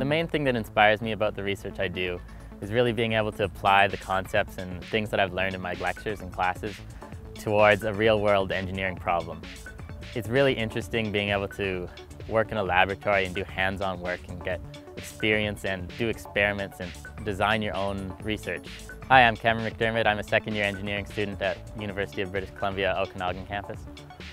The main thing that inspires me about the research I do is really being able to apply the concepts and things that I've learned in my lectures and classes towards a real-world engineering problem. It's really interesting being able to work in a laboratory and do hands-on work and get experience and do experiments and design your own research. Hi, I'm Cameron McDermid. I'm a second year engineering student at University of British Columbia Okanagan campus.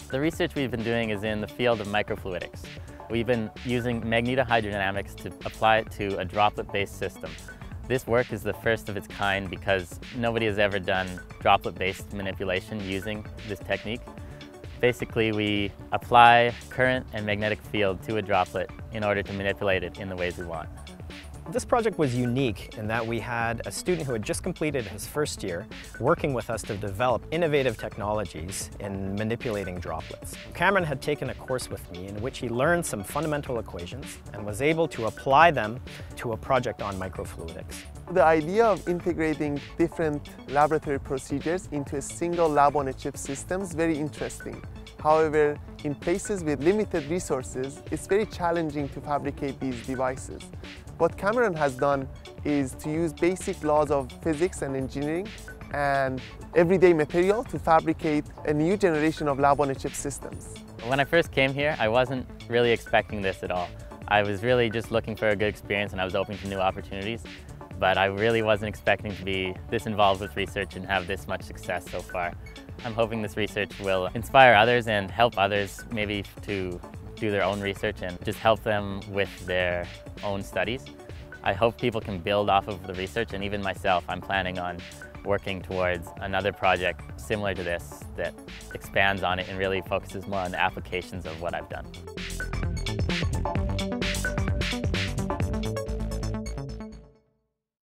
The research we've been doing is in the field of microfluidics. We've been using magnetohydrodynamics to apply it to a droplet-based system. This work is the first of its kind because nobody has ever done droplet-based manipulation using this technique. Basically, we apply current and magnetic field to a droplet in order to manipulate it in the ways we want. This project was unique in that we had a student who had just completed his first year working with us to develop innovative technologies in manipulating droplets. Cameron had taken a course with me in which he learned some fundamental equations and was able to apply them to a project on microfluidics. The idea of integrating different laboratory procedures into a single lab-on-a-chip system is very interesting. However, in places with limited resources, it's very challenging to fabricate these devices. What Cameron has done is to use basic laws of physics and engineering and everyday material to fabricate a new generation of lab-on-a-chip systems. When I first came here, I wasn't really expecting this at all. I was really just looking for a good experience and I was open to new opportunities, but I really wasn't expecting to be this involved with research and have this much success so far. I'm hoping this research will inspire others and help others maybe to do their own research and just help them with their own studies. I hope people can build off of the research and even myself, I'm planning on working towards another project similar to this that expands on it and really focuses more on the applications of what I've done.